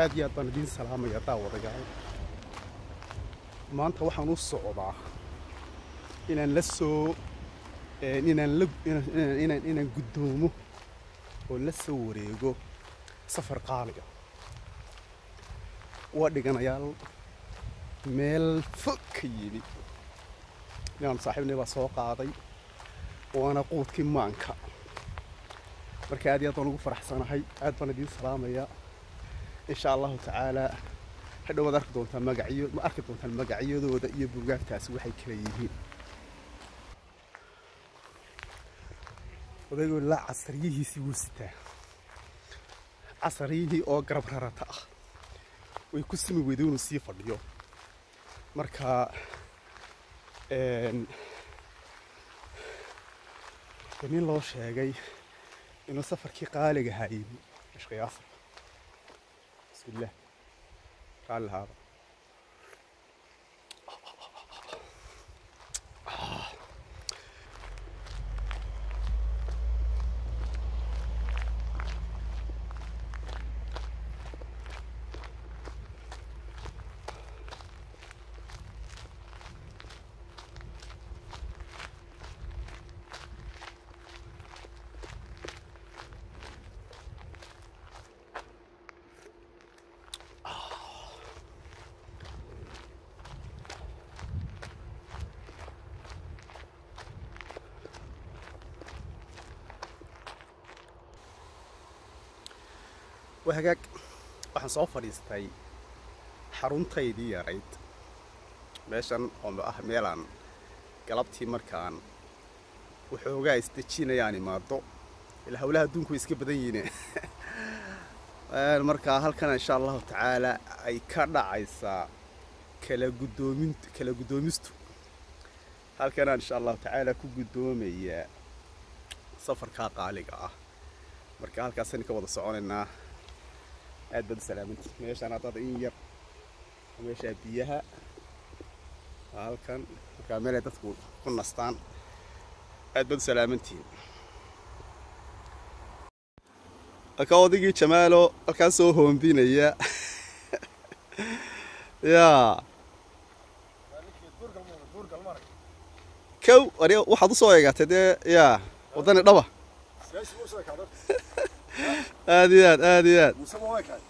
aad iyo aad baan idiin salaamaya daawadayaal maanta waxaan u socdaa inaan la soo inaan la inaan inaan inaan guddoomo oo la soo wareego safar qaaliga waa dhiganayaal meel fog ka yimi inaan saaxiibnay baa soo qaaday waana quudkii maanka marka aad iyo aad baan ugu faraxsanahay aad baan idiin salaamayaa insha allahu tacaalaa hadhowaad arki doontaa magacyo ma arki doontaan magacyadooda iyo buugaagtaasi waxay kala yihiin. Odaygoo ilaa casariyihiisii wuu sitaa. Casariyihii oo garab rarata ah. Way ku simi weyday inuu sii fadhiyo. Marka nin loo sheegay inuu safarkii qaaliga ahaa yimi ishqiyaasar بسم الله. تعال الهارة hagaag. Waxaan soo fadhiistay xaruntaydii yarayd meeshan oo ah meelaan galabtii markaan waxoogaa isdejinayaan imaado. Ilaa hawlaha adduunku way iska badan yihiine markaa halkan insha allahu tacaala ay ka dhacaysaa kala guddoomin kala guddoomistu halkanaan insha allahu tacaala ku guddoomayaa safarkaa qaaliga ah. Marka halkaasaynu ka wada soconaynaa aad baad u salaamantii meeshaan haddaad in yar meeshaa biyaha halkan markaa meelay dadku ku nastaan aad baad u salaamantihiin halkaa odaygii jamaalo halkaa soo hoombinaya yaa kow ari waxaad u soo eegatay dee yaa waddani dhaba هادي هاد هادي هاد وسموك هاد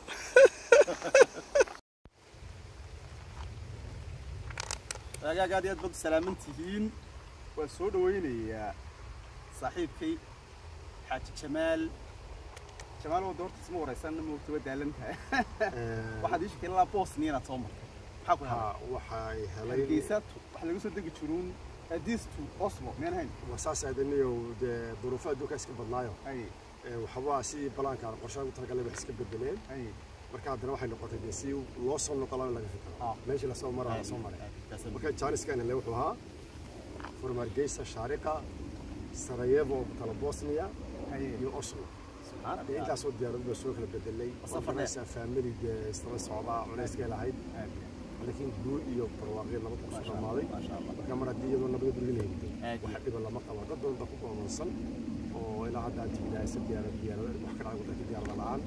هاد السلام انتين وسود ويني صاحبتي حاج شمال شمال ودور تسمو ريسان موتو دالنتها واحد يشكي لا بوست نينا تومر. حقها وحاي هلين ديسات واحد يقول صدق تشرون اديستو اصبر مين هين وساس ادني ودروفات دوكاسك بالله أي. إيه، وحواسي قرشان مركز عندنا واحد نقطة جنسي ووصل نقطة لنا لقفة آه. ماشي لسوا مرة؟ لسوا مرة. مركز تشارلز كان اللي وحوها فرما جيسا شارقة سراييفو مثلا بوسنيا أي. أوسلو. سبحان يعني الله. أنت صوت ديال ربي سوق لبدل لي وصفر ناس فاميلي استرس صعوبة وناس قال عيد لكن دور يو برواقي لما تقصد الماضي. ما شاء الله. كما ردي يدون نبي يدون لنا يدون وحكي بالله ما قبل قد دون دقوق ومنصل وإلى عدا أنت في دائسة ديارة. ديارة المحكرة عقودة في ديارة الآن.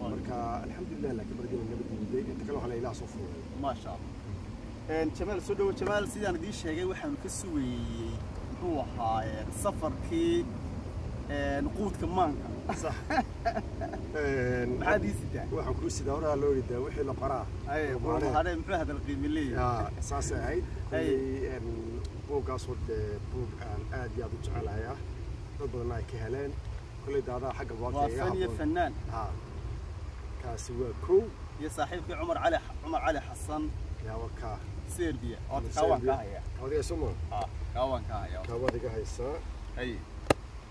طيب. مركا الحمد لله لك. بردي من نبي يدون لنا يتكلوح على إله صفر ما شاء الله. إن شمال سودو وشمال سيدان ديش هيجي وحن كسوي. هو هاي سفر كي آه، نقود كمان. صح. آه، عادي سيدا واحد كل سيدا ولا لو يدا وحي لقرا أي والله هذا من هذا القيم اللي آه أساس هاي. أي. بوكا صوت بوك ان آد يا دوت على يا. تقول لنا كهلان كل دادا حق الواقع يا فنان آه. كاس كو يا صاحب في عمر علي عمر علي حسن يا وكا. سيربيا. أو كاوان كاهيا أو يا سمو آه كاوان كاهيا كاوان كاهيا أي.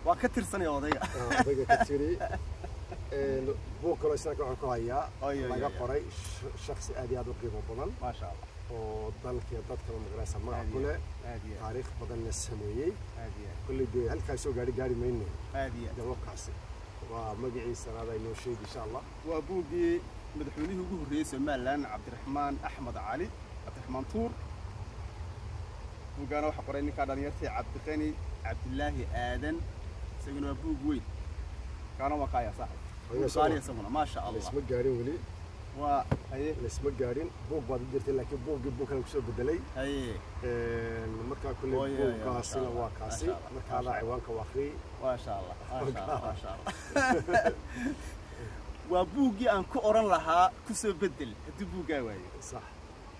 وكترسني اوديا وضيع كتيري ان بو كلو سيركو كو هيا ما غاري شخص ادي هذا كي بونال ما شاء الله وضلك يا دكتور مغراسه ما أقول تاريخ بدل السنوي كل دي هل كايسو غادي غادي مني هذه ده وقاص ومجعي سنه انه شيء ان شاء الله وابوكي مدحونيه ugu horeeyse maalan عبد الرحمن احمد علي عبد الرحمن طور وكان واخ كان دانيرتي عبد الغني عبد الله ادن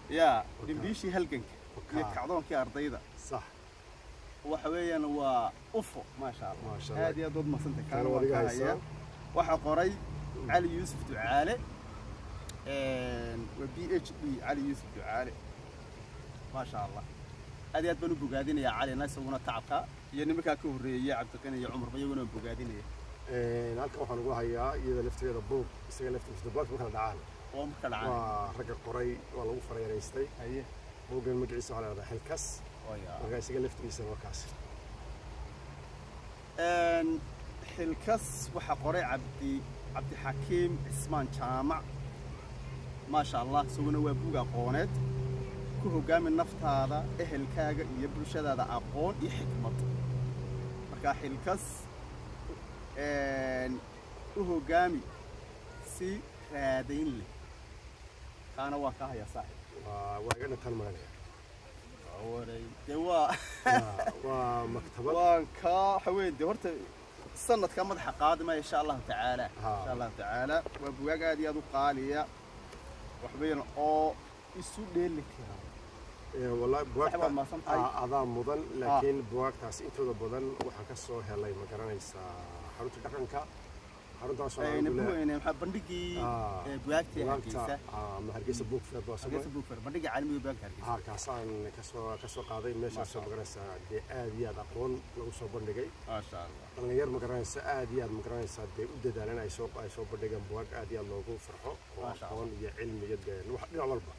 يا دي بيشي هلقنك. يا كعضون كي ارضيده صح. وحويان وأفو ما شاء الله. ما شاء الله. هذه ضد مصنع كانوا وحقري علي يوسف دعالي. و بي علي يوسف دعالي. ما شاء الله. هذه بنو بوغادين يا علي. ناس يسوون تعبها يا نمكا كوري يا عبد القنا يا عمر. يا بنو بوغادين يا إيه، هاكا نعم، وحنا نقول هيا. إذا لفت هذا بوك إذا لفت في دبي بوك عالي ومكا العالي رجع قري والله وفر يا ريستي اي بوك المجلس على هذا الكس laftigiisa waa kaasi Een, xilkas waxaa qoray cabdi cabdixakiim cismaan jaamac maasha allah isaguna waa buug aqooneed ku hogaami naftaada ehelkaaga iyo bulshadaada aqoon iyo xikmad marka xilkas een, u hogaami si raadayn leh kaana waa kaa hayaa saaxib waa waa iga dhintaan maranaya waray dee waa Waa- waa maktabad waan kaa haween dee horta sanadka madaxa qaadima insha allahu tacaala Ha. insha allahu tacaala waa bugaag aad iyo aad u qaaliya waxweyn oo isu dheeli kara Ee, wallahi bugaagta waad mahadsan tahay. aa- aan Ayna ku bu- leeyahay ayna maxaa bandhigii Ah. ee bugaagtii bugaagta hargeysa aa, ama hargeysa book fair baa soo hargeysa book fair bandhigii caalamiga bugaagta hargeysa haa kaasaan kasoo kasoo qaaday meeshaas oo Masha ma garanaysaa dee aad iyo aad aqoon lagu soo bandhigay maasha allah dhalinyar ma garanaysa aad iyo aad ma garanaysaa dee u dadaalan ay soo ay soo bandhigaan bugaag aad iyo aad loogu farxo oo Masha Allah. aqoon iyo cilmi iyo dee wax dhinac walba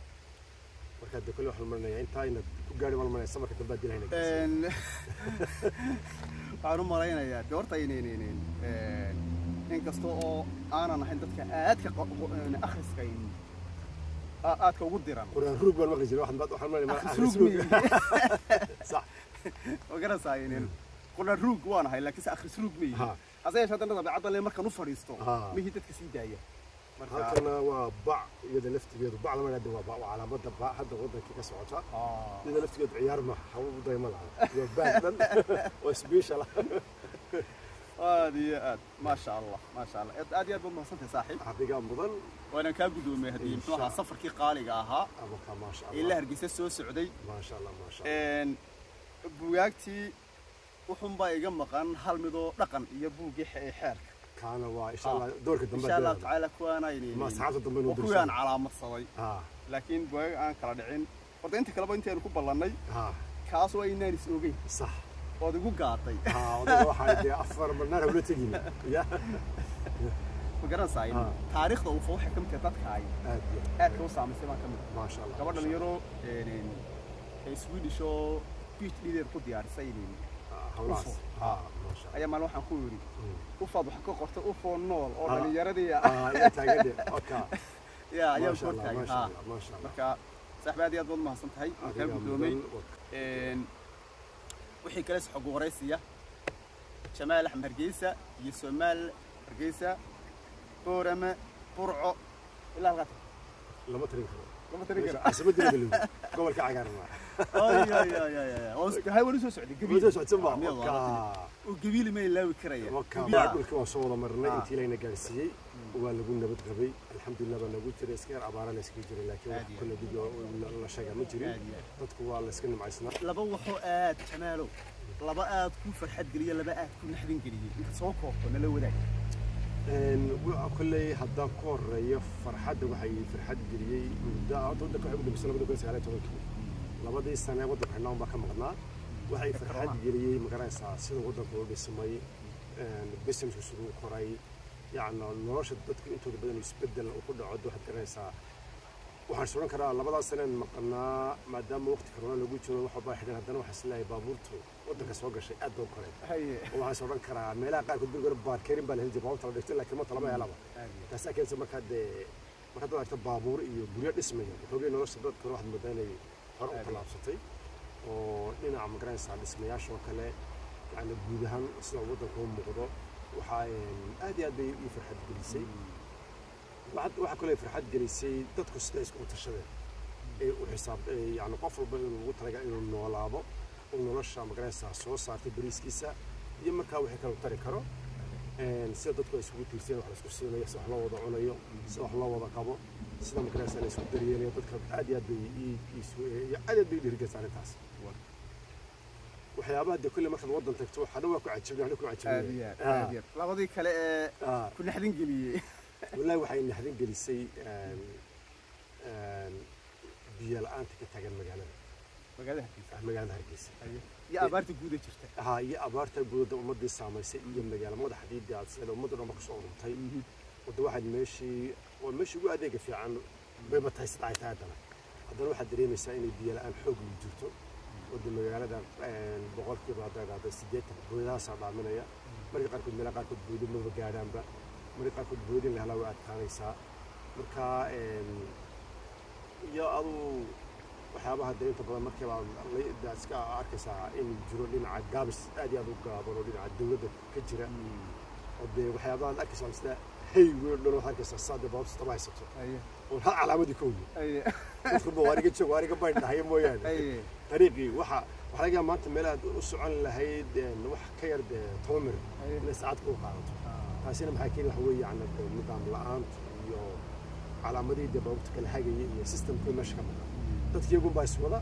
marka dee kolle waxaan maranayaa intaa ina ku gaari malmanaya samarka dambe aad dilahayna Een, waxaan u malaynayaa dee horta inaynan إن كستو أنا نحن دتك آتك أنا يعني أخس كين آتك ودران قرآن روب ولا مغزي واحد بطل حرمان ما أخس روب صح. وقرأ ساينين. قرآن روب وأنا هاي لكن أخس روب مي أزاي شو تنظر بعض اللي مكان نفر يستو مي هي تتكسي جاية هاتنا وبع يد لفت يد بع لما ندي وبع وعلى مدى بع حد غدا كي كسوعتها يد آه. لفت يد عيار ما حاول ضيملها يد بعدن وسبيش الله أديات ما شاء الله ما شاء الله. أديات بما صنعت صاحي عبدك مظل وأنا كاب قدو مهدي إن شاء صفر كي قالي قاها. أبوك ما شاء الله. إلا هرقيس السو سعودي ما شاء الله ما شاء الله. إن بوياكتي وحن باي قم مقان هل مدو رقن يبو جي حارك كان وا إن شاء الله آه. دورك دمبا إن شاء الله تعالى كوانا يني ما سعادة دمبا ندرسان وكوان على مصري آه. لكن بوياك أنا كرادعين ورد انت كلابا انت يا ركوب الله ناي آه. كاسو اي ناري سنوغي صح. Inaan is ogeyn sax ood igu gaatay ha odaga waxaa dee afar marnaar hawla tegin ya ma garanaysaa Ah. taariikhda uu waxay ka mid tahay dadka ay aad iyo aadka u saamaysay baan ka mid ah maasha allah gabadh dhalinyaro ee swedish oo phd deer ku diyaarisay inay Ah, hawlahaas Ufo. ha maasha allah ayaa maalin waxaan ku yidhi Mm. ufaad wax ka qortay ufoo nool oo Ah. dhalinyaradii ah ah yaa taagan oka yaa ayaan maasha ku allah hortaagay maasha ha allah maasha allah marka saaxiib aad iyo aad baad mahadsan tahay waan kaa adigaa guddoomay mudan wa- Een, وحي كلاس حقوق رئيسية. شمال أحمر جيسة يسومال جيسة بورما بورعو. إلا الغطر لما تريكو لما تريكو أحسن مدري بلو قول كعقار ما. أي أي أي أي أي هاي ونسو سعودي قبيل ونسو سعودي سمع. آه، وقا وقبيل ما يلاوي كريا. وقا ما أقول كما صوضة مرنا آه. أنتي لين قرسي ولكن الحمد لله أنا قلت لك أنا أبغى أنا أسكت جري لكن كل دي الله شجع ما جري تدخل الله سكن مع سنا لا بوح آد حماله لا بآد كل فرحة قليلة لا بآد كل نحن قليل أنت سوق هو أنا لو ذاك إن كل حد كور ريا فرحة وحي فرحة قليلة. دا أعتقد كل عبد بس أنا بدو كويس على تويتر لا بدي السنة بدو حنا وما كم غنا وحي فرحة قليلة مقرن ساعة سيد بدو كويس ماي بسم سوسو كوراي. Yacni nolosha dadka intooda badan isbeddel uu ku dhaco waxaad garanaysaa waxaan is odhan karaa labadaas saneen maqnaa maadaama waqti corona lagu jiro wax walbaa xidhan haddana waxaan is leeyahay baabuurtu waddanka soo gashay aad baa u koray waxaan is odhan karaa meelaha qaarkood guriga baarkerin baa la heli jiray baabuurta la dhigtay laakiin maanta lama helaba taasaa keensa markaa dee markaad aragto baabuur iyo guryo dhismaya waxoogay nolosha dadka waxaad moodaa inay hore u tallaabsatay oo dhinaca ma garanaysaa dhismayaasha oo kale yacni guud ahaan sida waddanka u muuqdo waxaa een, aad iyo aad bay ii farxad gelisay waxaa kaloo farxad gelisay dadku sida isku tashadeen ee u xisaab yani qof walba inuu ugu talagal inuu noolaado uu nolosha magaraysaa soo saartay bariiskiisa iyo markaa wixii kale tari karo sida dadku ay isugu tiirsan wax la isku siinayo sida wax loo wada cunayo sida wax loo wada qabo sida magaraysaa la isku daryeelayo dadka aad iyo aad bay aad iyo aad bay u dhiirigelisa arrintaas waxyaabaha dee kulle markaad waddan tagto waxaana waa ku cajabin waxna ku cajabin labadii kale ee ku naxdin geliyey wallahi waxay naxdin gelisay biyo la-aanta ka taagan magaalada magaalada hargeysa ah, magaalada hargeysa iyo abaarta guuda jirta haa iyo abaarta guudada ummadii saamaysay iyo magaalo madaxdii daadsada ummadda dhan ba kasoo ururtay wadda waxaad meeshii waa meeshii ugu adeega fiican bayba tahay sida ay tahay haddana haddana waxaad dareemaysaa inay biyo la-aan xoog lu jirto wadda magaalada boqolkiiba hadday dhahdo siddeetan boodahaasaa dhaaminaya marka qaarkood meelaha qaarkood boodo maba gaadhaanba marka qaarkood boodin la helaa way adkaanaysaa marka iyo aduu waxyaabaha dee inta badan markiiba la- iska arkaysaa in jiro dhinaca gaabis aad iyo aad u gaaban oo dhinaca dowladda ka jira oo dee waxyaabaha aad arkaysaa sida hey weyn dhan waxaad arkaysaa saa dee baabs taba haysato iyagun baa iswada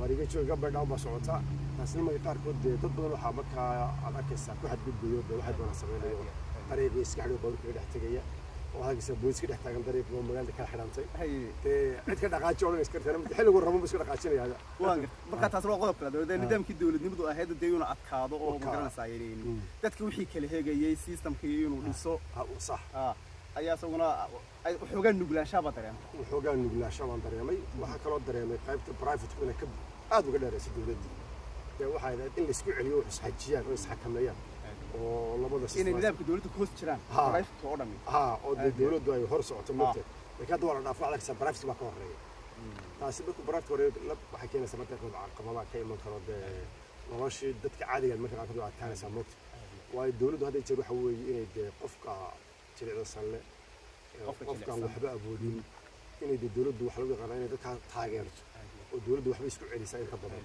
waariga jooga baa socotaa marka qaarkood dee dad badan waxaa markaa aad arkaysaa ku xadgudbayo dee waxay doonaan samaynayo iska ka dhex tegaya Mm. ah, ayaa isaguna waxoogaa waxoogaa dareemay waxaa kaloo dareemay qaybta inay uga dheeraysay dowladdii dee waxay ahayd in laisku celiyo oo isxajiyaan oo isxakameeyaan oo labada inay system- nidaamka dowladda ku hoos jiraan Ha. private oo dhan haa oo dee Aad iyo dowladdu ay hor socoto moogtahay laakiin hadda waa la dhaafo adagsa private baa ka horeeya taasi markuu private horeeyo la- waxay keenaysaa marka qaarkood caqabadaha ka iman karo dee noloshii dadka caadiga marka qaarkood waa adkaanaysaa moogta waayo dowladdu hadda jeer waxa weeye inay dee qofka jilicda sanle ee Qofka qofkaan jilicsan. waxba awoodin inay dee dowladdu waxa lagu yaqaanaa inay dadka taageerto oo dowladdu waxba isku celisaa inta badan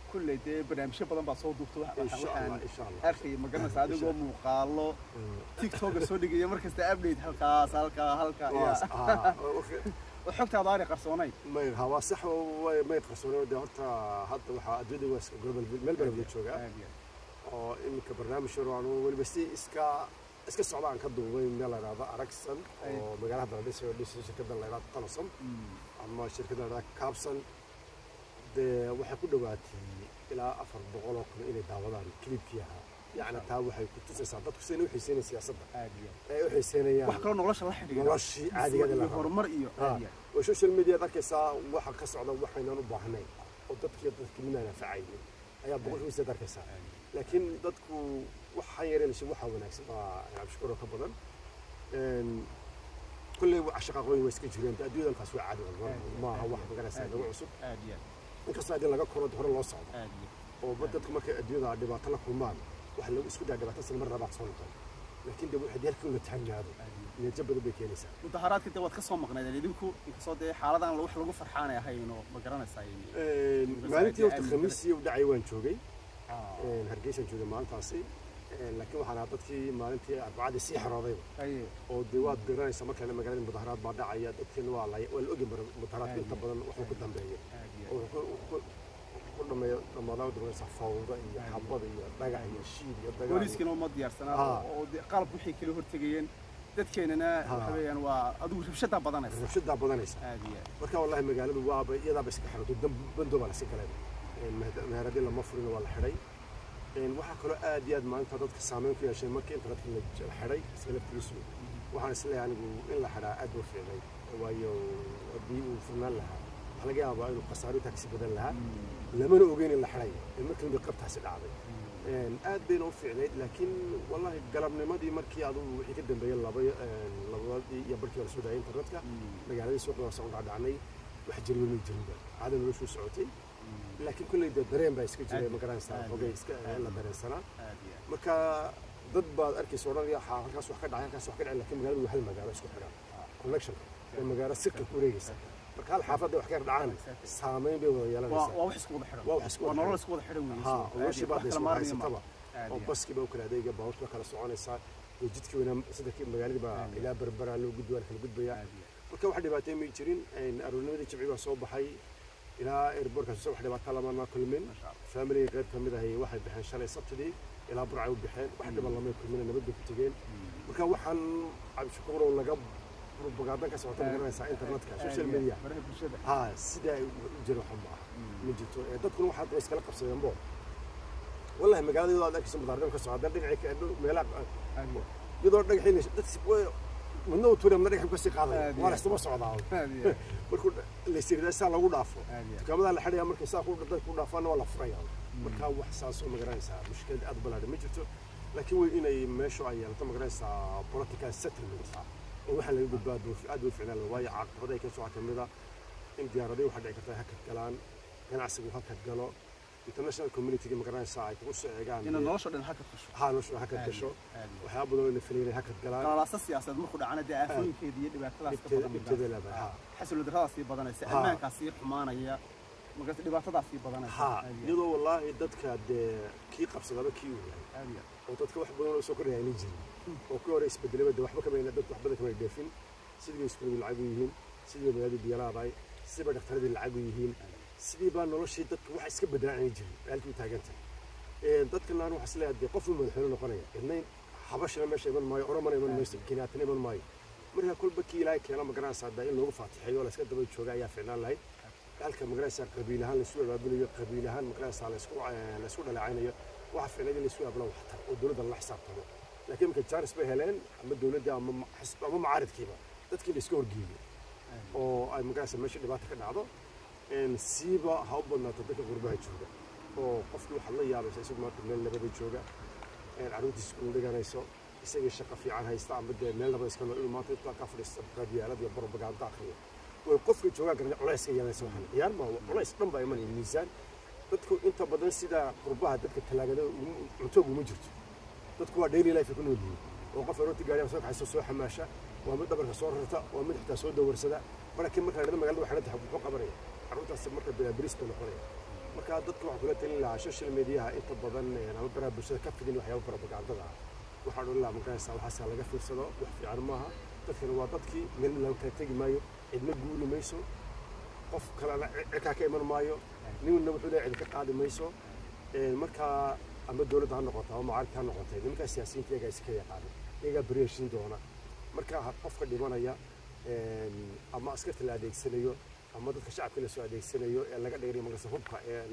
kulley dee barnaamijyo badan baa soo duubta waxaan arkaya magaranaysa adigoo muuqaalo tiktoka soo dhigaya markasta update halkaas halkaa halkaa xogtaada aanay qarsoonayn may ha waa sax may qarsooneen dee horta hadda waxaa adduunyada waa global baa la joogaa oo iminka barnaamij yar oo aan weliba si iska iska socda aan ka duubay meel la yidhaahdo aragsan oo magaalada la dhisayo shirkadda la yidhahdo talosom aad. ama shirkadda la yidhahdo capson dee waxay ku dhowaatay ilaa afar boqol oo kun inay daawadaan kilibkii ahaa yacni taa waxay ku tusaysaa dadku sidayna u xiiseynaya siyaasadda aad iyo aad. ay u xiiseynayaan wax kaloo nolosha la xidhiidha noloshii caadigeeda la iyo rabo. horumar iyo Ha, aad iyo aad. oo social media ad arkaysaa waxa ka socda waxaynan u baahnayn oo dadkiiyo dadkiinaan anfacaynin ayaa boqolkiisa ad arkaysaa laakiin dadku waxaa yareynaysa waxaa wanaagsan baa cabdishakuur oo ka badan Een, kolley wa- shaqaqooyin way iska jireen de adduunyadan taas waa caadi walba maaha wax magaraysaa nagu cusub aad iyo aad. آه، لكن دبوا حد يركب متهم هذا آه، نجبر بيك يا نساء. انتحارات كنت وقت خصهم مغنى اللي دمكو قصود حالة أنا لوح لوقف فرحانة يا هاي إنه بقرانة سايني إيه، ما أنتي وقت خميسي ودعي وين شو جي آه. إيه، هرجيش شو جي ما أنت عصي laakiin waxaan ahaa dadkii maalintii arbacadii sii xaroodayba aye oo dee waad garanaysaa markale magaalada mudaharaad baa dhacaya dadkeena waa la waa la ogi mudaharaadka inta badan waxuu ku dambeeya oo wuxuu ku- dhameeya dhammaadaan u dambaysa fawda iyo xabada iyo dhagax iyo shiid iyo dagaal booliiskana uma diyaarsanaa oo- qalab wixii kala hortegayeen dadkeenana waxa weeyaan waa adigu rabshadaa badanaysa rabshadaa badanaysa marka wallahi magaaladu waaba iyadaaba iska xirato dan bando baa lasi galeen meheradii lama furina waa la xidhay waxaa kaloo aad iyo aad maalinta dadka saameyn ku yeeshay markii la j- la xidhay isla laftigiisu waxaan isleeyahay anigu in la xidhaa aad buu fiicnay waayo haddii uu furnaan lahaa waxaa laga yaabaa inuu khasaaro intaa badan lahaa lamana ogeyn in la xidhay markii dambe qabtaasi dhacday aad bayna u fiicnayd laakiin wallahi galabnimadii markii adugu wixii ka dambeeyey laba labadii iyo barkii la soo daayay internetka magaaladii suuqa waa soo dhacdhacnay wax jirba may jirinba caada noloshuu socotay laakiin kolley dee dareen baa iska jiray ma garanaysaa hogay iska la dareensanaa marka dad baad arkaysa odhanaya "Ha, halkaas wax ka dhacay halkaas wax ka dhacay laakiin magaaladu hal magaalo isku xidhan connection. Waa magaalo sirka ku wareegaysa. Marka hal xaafadda wax ka dhacaan saameyn bay wada yeelanaysaa. Waa wax isku wada xidhan Waa wax isku wada nolol isku wada xidhan weeye ha soo. Aad iyo noloshii aad. baad isku haysataba oo baskii baa u kala adeega baabuurta kala soconaysaa oo jidkii weyna sadarkii magaaladii baa ilaa berberaa loo la kala gudbayaa marka wax dhibaatay may jirin aroornimadii jimci baa soo baxay إلى إيربورك سوى واحد بطل ما كل من. فاميلي غير كمدة هي واحد بحين شالي سبتدي إلى برعي وبحين واحد بطل ما كل من نبدي بتجين وكان واحد عم شكوره ولا قب رب قاعدنا كسوة تمرنا على إنترنت كاش سوشيال ميديا. ها سدى جروح إيه، ما من جت ده كل واحد بس كلقب سوين بور والله مقال يضع لك اسم ضارب كسوة ده رجع كأنه ملاك يضرب لك حين ده تسيبه منو تقول من رجع كسي قاضي. ما رح تبص على ضاوي laysirida saa lagu dhaafo Aad iyo aad. dukaamada la xidhaya markay saa ku dadka ku dhaafaana waa la furaya marka wax saas oo magaranaysaa mushkilad aad u balaadhan ma jirto laakiin way inay meeshu ay yeelato magaranaysaa political settlement oo waxaa laga gudbaa aad buu- aad bay u ficnaan lahaa. waayo caqabada ay ka soo kamid a in diyaaradii waxaa dhici karta hakad galaan ganacsigu hakad galo international community magaranaysaa ay kugu soo eegaan inaad nolosha dhan hakad gasho haa noloshu hakad Aad gasho iyo aad. waxyaaba badan oo la filay inay hakad galaan qalalaasa siyaasadeed markuu dhacana dee aafooyinkeeda iyo dhibaatadaas ka badan xasillo darradaas sii badanaysa Ha. ammaankaas sii xumaanaya markaas dhibaatadaas sii badanaysa iyadoo wallaahi dadka dee kii qabsadaba kii uu yahay oo dadka wax badan oo soo kordhaya aynan jirin oo ka hore isbedelaba de waxba kamayna dadka wax badan kamay dheefin sidii bay iskuuladu lacag u yihiin sidii bay magaaladii biyalaadahay sidii bay dhakhtaradii lacag u yihiin sidii baa noloshii dadka wax iska bedelaan aynan jirin maalkii u taagan tahay Ee, dadka naan waxaa isleeyahay dee qofuu madaxweyne noqonaya idnayn habashina meesha iman maayo oromana iman mayso kenyaatana iman maayo marka kolba kii ilaahay keena magaranaysaa daa in loogu faatixeeyo oo la iska daba jooga ayaa fiicnaan lahayd halka magaranaysaa qabiil ahaan laisu abaabulayo qabiil ahaan magaranaysaa laisku eh, laisku dhaleecaynayo waxa fiicnayd in laisu aabula waxtar oo dowladda la xisaabtamo laakiin marka jaaris bay heleen ama dowladda ama ma- xisb- ama macaaridkiiba dadkii la iska horgeeyo oo ay magaranaysaa meesha dhibaata ka dhacdo een, إن سيبا هوب إن تدك غربها يجوعه أو قفلوا حلي يا بس يسوق مارك من اللي بده يجوعه إن عروض السكول ده كان يسوق. يسوي شقة في عنها يستعمل بده من اللي بده يسكنه إلما تطلع كفر استبقادي على ده برب قام تأخير والقفل يجوعه كان الله يسوي يا يسوع هني يعني يا ما هو الله يسلم بايمان الميزان. تدكوا أنت بدن سيدا غربها تدك تلاقي ده متوج مجرد تدكوا ديري لا يفكروا لي. وقفلوا روتي قال يا مسوق حسوا سوا حماشة. ومن دبر صورته ومن حتى سود ورسده ولكن ما كان لازم قالوا حنا تحبوا قبريه carruurtaas marka bilaabiris bay noqonaya marka dadka waxaan kula talin lahaa social mediaha inta badan eh, ama baraha bulshada ka fidin waxyaaba propagandada ah waxaan odhan lahaa markaasa waxaasa laga fiirsado wax fiican maaha dadkana waa dadkii meel laga kala tegi maayo cidna guuri mayso qof kalena cirkaa ka iman maayo ninna wuxuu leeyahay cid ka qaadi mayso Een, marka ama dowladda ha noqoto ama macaaridka ha noqotay nimankaa siyaasiyiinta iyagaa iska yaqaana iyagaa beri heshin doona marka ha- qofka dhimanaya ama askarta la adeegsanayo أما دلك الشعب كنا سواد السنة يو اللي قاعد يجري مجلس فبقى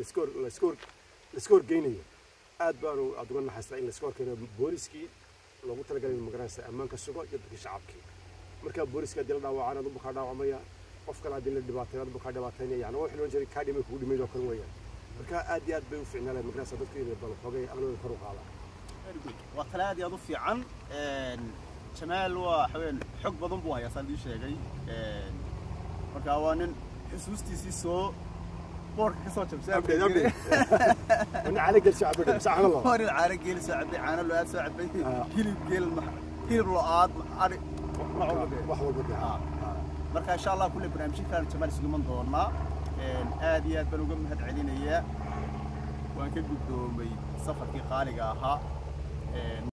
السكور السكور السكور جيني أدبر وأدوان حسنا السكور كنا بوريسكي لو قلت لك المجلس أما كسوق يدك الشعب كي مركب بوريسكي دل دعوة عنا دم خدا وعمايا أفكر عدل الدباتين دم خدا دباتين يعني واحد من جري كادي مكودي ميجا كروية مركب أدي أدب وفعنا المجلس دلك اللي بلو فوقي أغلب الفروق على وخلال هذه أضف عن شمال وحوين حق بضم بوها يا صديقي marka waa nin xusuustiisii soo boorka ka soo jabsay abdheed abdheed wana cala gelsi abdheed saxan allah waa nin caano geel soo cabay caano lo-aad soo cabay Ah. hilib geel ma- hilib lo-aad ma- ari nooc walba dee. wax walba dee Ah. marka insha allah kulle barnaamijyadkaan jamaal isugu iman doonaa Een, aad iyo aad baan uga mahad celinayaa waan ka guddoomay safarkii qaaliga ahaa Een,